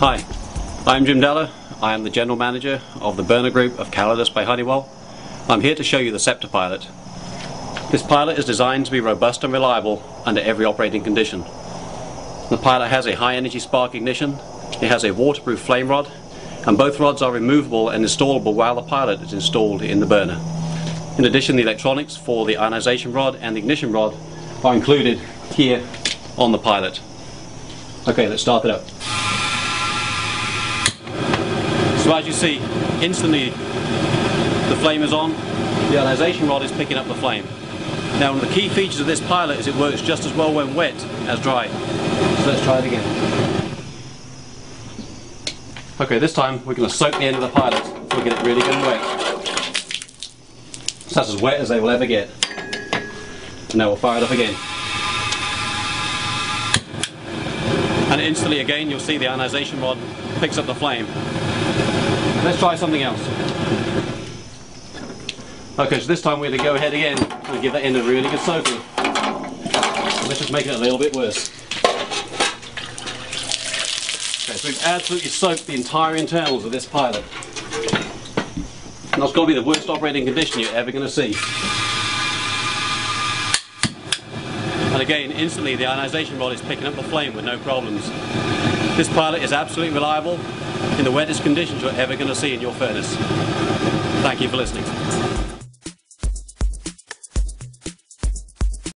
I'm Jim Deller. I am the General Manager of the burner group of Callidus by Honeywell. I'm here to show you the Scepter Pilot. This pilot is designed to be robust and reliable under every operating condition. The pilot has a high energy spark ignition, it has a waterproof flame rod, and both rods are removable and installable while the pilot is installed in the burner. In addition, the electronics for the ionization rod and the ignition rod are included here on the pilot. Okay, let's start it up. So as you see, instantly the flame is on, the ionization rod is picking up the flame. Now one of the key features of this pilot is it works just as well when wet as dry. So let's try it again. Okay, this time we're going to soak the end of the pilot so we get it really good and wet. So that's as wet as they will ever get. And now we'll fire it up again. And instantly again you'll see the ionization rod picks up the flame. Let's try something else. Okay, so this time we're going to go ahead again and give that end a really good soaking. Let's just make it a little bit worse. Okay, so we've absolutely soaked the entire internals of this pilot. And that's got to be the worst operating condition you're ever going to see. And again, instantly the ionization rod is picking up the flame with no problems. This pilot is absolutely reliable in the wettest conditions you're ever going to see in your furnace. Thank you for listening.